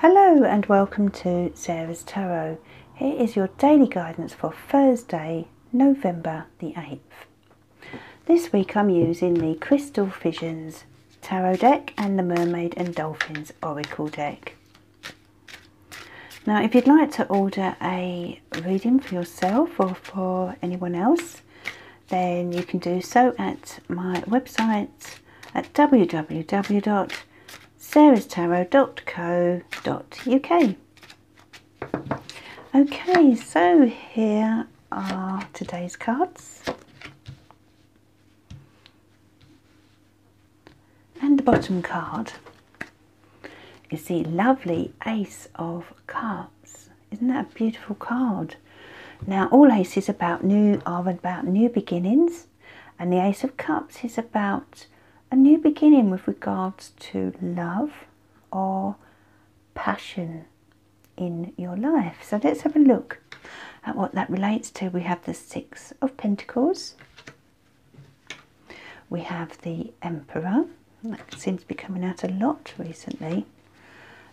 Hello and welcome to Sarah's Tarot. Here is your daily guidance for Thursday, November the 8th. This week I'm using the Crystal Visions Tarot deck and the Mermaid and Dolphins Oracle deck. Now if you'd like to order a reading for yourself or for anyone else, then you can do so at my website at www sarahstarot.co.uk. Okay, so here are today's cards. And the bottom card is the lovely Ace of Cups. Isn't that a beautiful card? Now, all aces about new are about new beginnings, and the Ace of Cups is about a new beginning with regards to love or passion in your life. So let's have a look at what that relates to. We have the Six of Pentacles. We have the Emperor. That seems to be coming out a lot recently.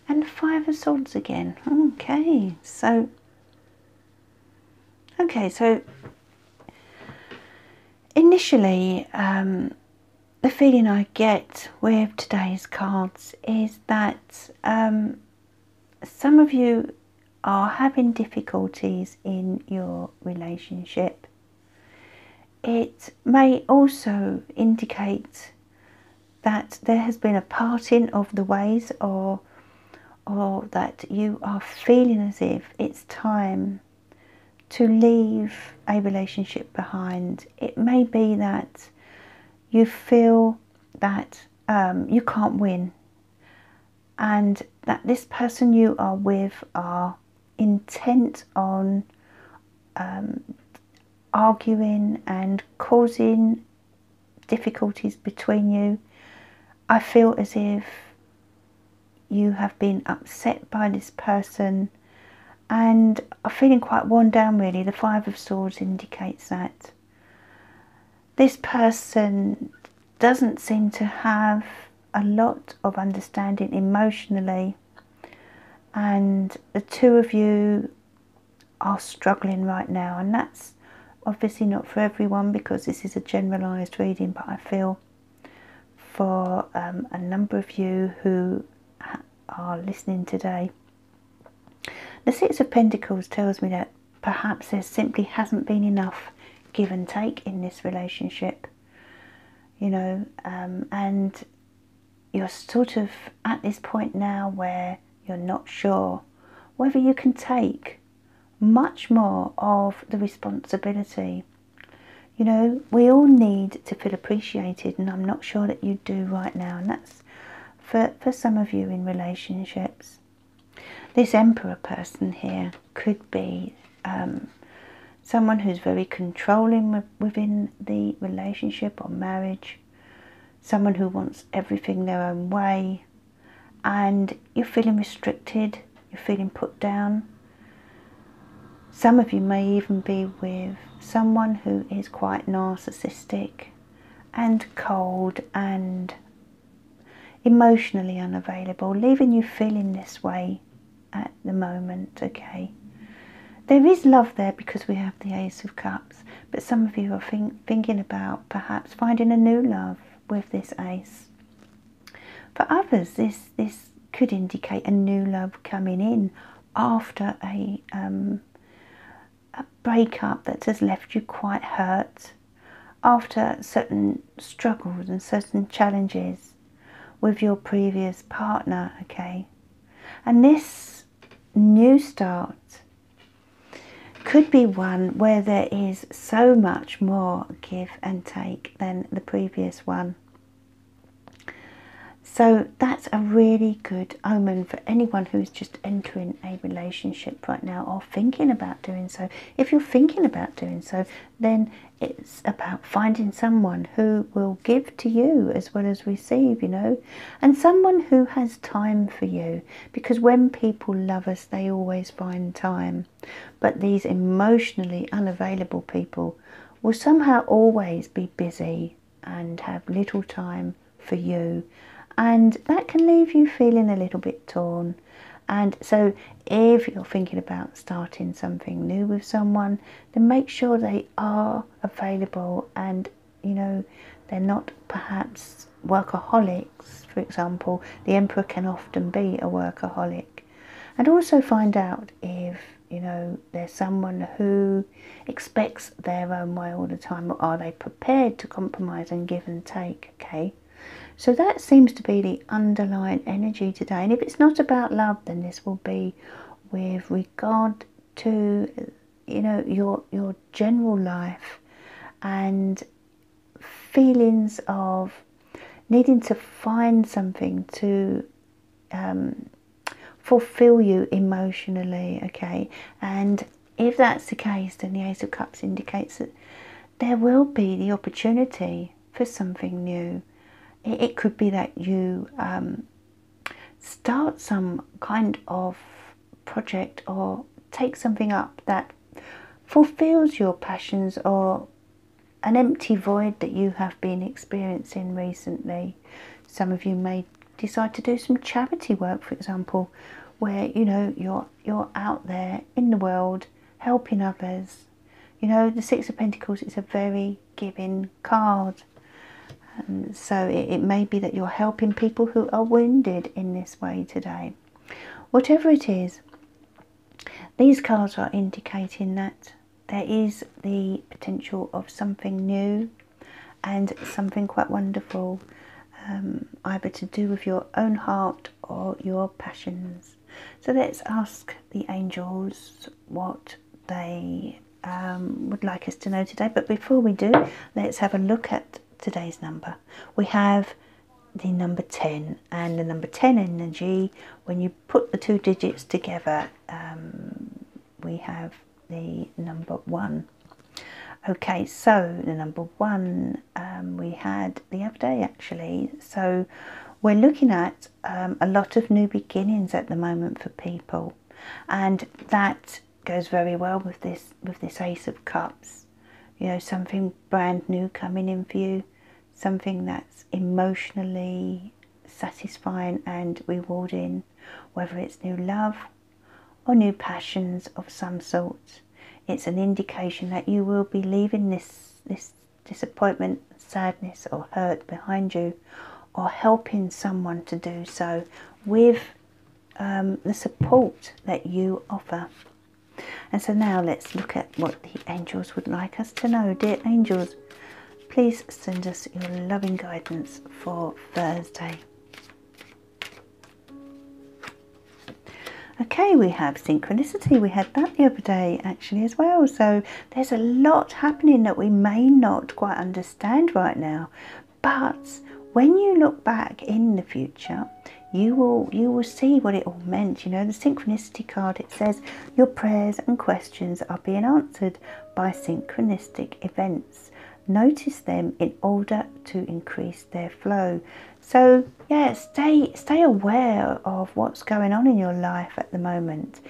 And Five of Swords again. Okay, so... Okay, so... Initially, um, the feeling I get with today's cards is that um, some of you are having difficulties in your relationship. It may also indicate that there has been a parting of the ways or or that you are feeling as if it's time to leave a relationship behind. It may be that you feel that um, you can't win and that this person you are with are intent on um, arguing and causing difficulties between you. I feel as if you have been upset by this person and are feeling quite worn down really. The Five of Swords indicates that this person doesn't seem to have a lot of understanding emotionally and the two of you are struggling right now and that's obviously not for everyone because this is a generalized reading but I feel for um, a number of you who are listening today. The Six of Pentacles tells me that perhaps there simply hasn't been enough give and take in this relationship, you know, um, and you're sort of at this point now where you're not sure whether you can take much more of the responsibility. You know, we all need to feel appreciated, and I'm not sure that you do right now, and that's for, for some of you in relationships. This Emperor person here could be um, someone who's very controlling within the relationship or marriage, someone who wants everything their own way, and you're feeling restricted, you're feeling put down. Some of you may even be with someone who is quite narcissistic and cold and emotionally unavailable, leaving you feeling this way at the moment, okay? There is love there because we have the Ace of Cups, but some of you are think, thinking about perhaps finding a new love with this Ace. For others, this, this could indicate a new love coming in after a, um, a breakup that has left you quite hurt, after certain struggles and certain challenges with your previous partner, okay? And this new start could be one where there is so much more give and take than the previous one. So that's a really good omen for anyone who's just entering a relationship right now or thinking about doing so. If you're thinking about doing so, then it's about finding someone who will give to you as well as receive, you know, and someone who has time for you. Because when people love us, they always find time. But these emotionally unavailable people will somehow always be busy and have little time for you and that can leave you feeling a little bit torn. And so, if you're thinking about starting something new with someone, then make sure they are available and you know they're not perhaps workaholics. For example, the emperor can often be a workaholic. And also find out if you know there's someone who expects their own way all the time, or are they prepared to compromise and give and take? Okay. So that seems to be the underlying energy today. And if it's not about love, then this will be with regard to you know your your general life and feelings of needing to find something to um, fulfill you emotionally okay and if that's the case then the ace of cups indicates that there will be the opportunity for something new it, could be that you um, start some kind of project or take something up that fulfills your passions or an empty void that you have been experiencing recently. Some of you may decide to do some charity work, for example, where you know you're you're out there in the world helping others. You know, the Six of Pentacles is a very giving card. So it, it may be that you're helping people who are wounded in this way today. Whatever it is, these cards are indicating that there is the potential of something new and something quite wonderful, um, either to do with your own heart or your passions. So let's ask the angels what they um, would like us to know today. But before we do, let's have a look at today's number. We have the number 10 and the number 10 energy when you put the two digits together um, we have the number one. Okay so the number one um, we had the other day actually. So we're looking at um, a lot of new beginnings at the moment for people and that goes very well with this with this ace of cups. You know something brand new coming in for you something that's emotionally satisfying and rewarding, whether it's new love or new passions of some sort. It's an indication that you will be leaving this, this disappointment, sadness, or hurt behind you, or helping someone to do so with um, the support that you offer. And so now let's look at what the angels would like us to know. Dear angels, please send us your loving guidance for Thursday. Okay, we have synchronicity. We had that the other day actually as well. So there's a lot happening that we may not quite understand right now. But when you look back in the future, you will you will see what it all meant. You know, the synchronicity card it says your prayers and questions are being answered by synchronistic events notice them in order to increase their flow. So yeah, stay stay aware of what's going on in your life at the moment.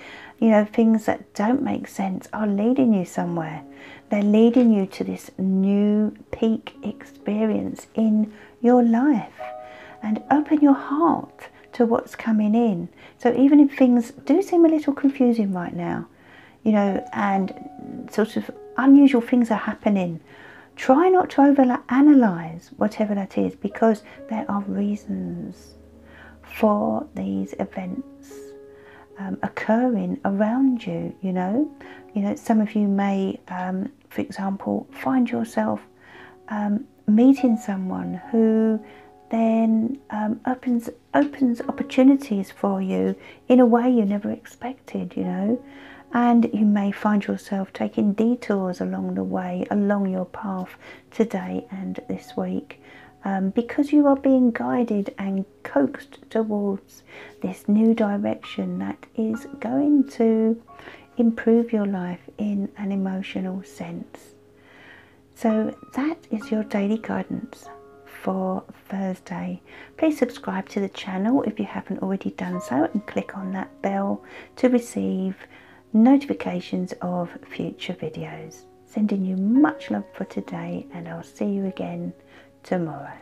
You know, things that don't make sense are leading you somewhere. They're leading you to this new peak experience in your life. And open your heart to what's coming in. So even if things do seem a little confusing right now, you know, and sort of unusual things are happening Try not to over analyze whatever that is because there are reasons for these events um, occurring around you. You know, you know, some of you may, um, for example, find yourself um, meeting someone who then um, opens opens opportunities for you in a way you never expected. You know, and you may find yourself taking detours along the way, along your path today and this week, um, because you are being guided and coaxed towards this new direction that is going to improve your life in an emotional sense. So, that is your daily guidance for Thursday. Please subscribe to the channel if you haven't already done so and click on that bell to receive notifications of future videos. Sending you much love for today and I'll see you again tomorrow.